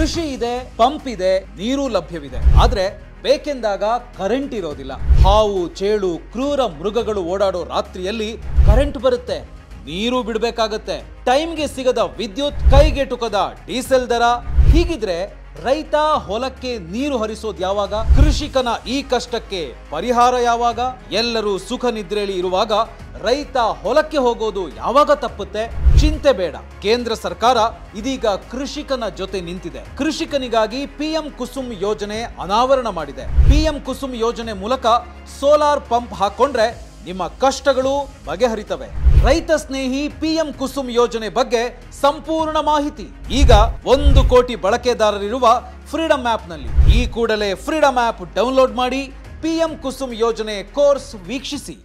ಕೃಷಿ ಇದೆ, ಪಂಪ್ ಇದೆ, ನೀರು ಲಭ್ಯವಿದೆ. ಆದ್ರೆ ಬೇಕೆಂದಾಗ ಕರೆಂಟ್ ಇರೋದಿಲ್ಲ. ಹಾವು, ಚೇಳು, ಕ್ರೂರ ಮೃಗಗಳು ಓಡಾಡೋ ರಾತ್ರಿಯಲ್ಲಿ ಕರೆಂಟ್ ಬರುತ್ತೆ. ನೀರು ಬಿಡಬೇಕಾಗತ್ತೆ. ಟೈಮ್ಗೆ ಸಿಗದ ವಿದ್ಯುತ್ ಕೈಗೆಟುಕದ ಡೀಸೆಲ್ ದರ. ಹೀಗಿದ್ರೆ ರೈತ ಹೊಲಕ್ಕೆ ನೀರು ಹರಿಸೋದು ಯಾವಾಗ? ಕೃಷಿಕನ ಈ ಕಷ್ಟಕ್ಕೆ ಪರಿಹಾರ ಯಾವಾಗ? ಎಲ್ಲರೂ ಸುಖ ನಿದ್ರೆಯಲ್ಲಿ ಇರುವಾಗ ರೈತ ಹೊಲಕ್ಕೆ ಹೋಗೋದು ಯಾವಾಗ ತಪ್ಪುತ್ತೆ? ಚಿಂತೆ ಬೇಡ. ಕೇಂದ್ರ ಸರ್ಕಾರ ಇದೀಗ ಕೃಷಿಕನ ಜೊತೆ ನಿಂತಿದೆ. ಕೃಷಿಕನಿಗಾಗಿ ಪಿಎಂ ಕುಸುಮ್ ಯೋಜನೆ ಅನಾವರಣ ಮಾಡಿದೆ. ಪಿಎಂ ಕುಸುಮ್ ಯೋಜನೆ ಮೂಲಕ ಸೋಲಾರ್ ಪಂಪ್ ಹಾಕೊಂಡ್ರೆ ನಿಮ್ಮ ಕಷ್ಟಗಳು ಬಗೆಹರಿತವೆ. ರೈತ ಸ್ನೇಹಿ ಪಿಎಂ ಕುಸುಮ್ ಯೋಜನೆ ಬಗ್ಗೆ ಸಂಪೂರ್ಣ ಮಾಹಿತಿ. ಈಗ ಒಂದು ಕೋಟಿ ಬಳಕೆದಾರರಿರುವ ಫ್ರೀಡಮ್ ಆ್ಯಪ್ನಲ್ಲಿ ಈ ಕೂಡಲೇ ಫ್ರೀಡಮ್ ಆ್ಯಪ್ ಡೌನ್ಲೋಡ್ ಮಾಡಿ ಪಿಎಂ ಕುಸುಮ್ ಯೋಜನೆ ಕೋರ್ಸ್ ವೀಕ್ಷಿಸಿ.